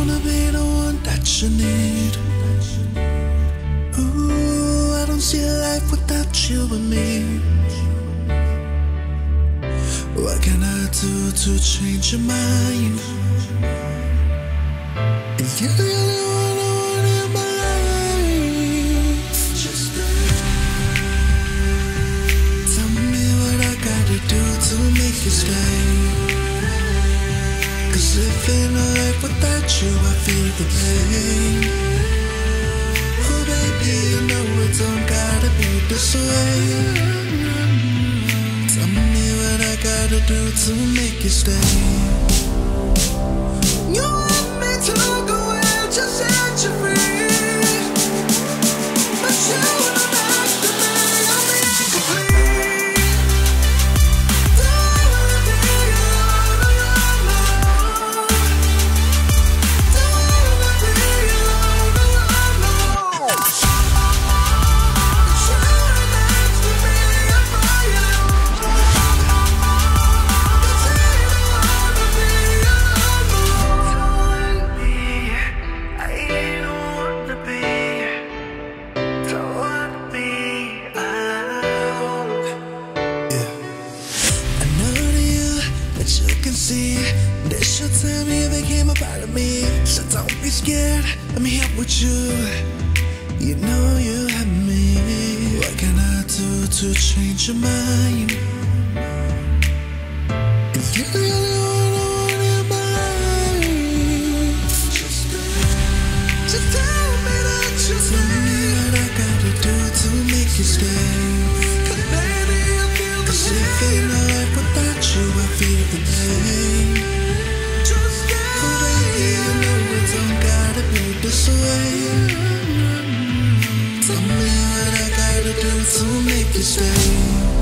wanna be the one that you need. Ooh, I don't see life without you and me. What can I do to change your mind? If You're the only one I want in my life. Just tell me what I gotta do to make you stay. Living a life without you, I feel the pain. Oh, baby, you know it don't gotta be this way. Tell me what I gotta do to make you stay. You want me to became a part of me. So don't be scared, I'm here with you. You know you have me. What can I do to change your mind? You're the only one I want in my life. Just, just tell me that you tell me what I gotta do to make you stay. Cause baby, I feel the Cause this way. Tell me what I gotta do to make you stay.